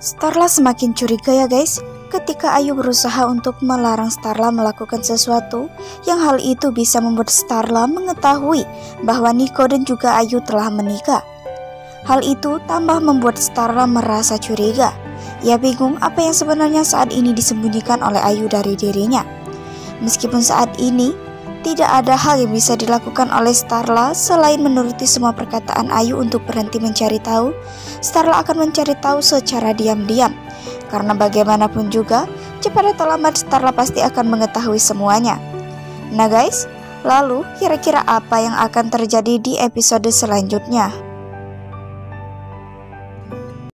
Starla semakin curiga ya guys ketika Ayu berusaha untuk melarang Starla melakukan sesuatu yang hal itu bisa membuat Starla mengetahui bahwa Niko dan juga Ayu telah menikah. Hal itu tambah membuat Starla merasa curiga. Ia bingung apa yang sebenarnya saat ini disembunyikan oleh Ayu dari dirinya. Meskipun saat ini tidak ada hal yang bisa dilakukan oleh Starla selain menuruti semua perkataan Ayu untuk berhenti mencari tahu. Starla akan mencari tahu secara diam-diam. Karena bagaimanapun juga, cepat atau lambat Starla pasti akan mengetahui semuanya. Nah guys, lalu kira-kira apa yang akan terjadi di episode selanjutnya?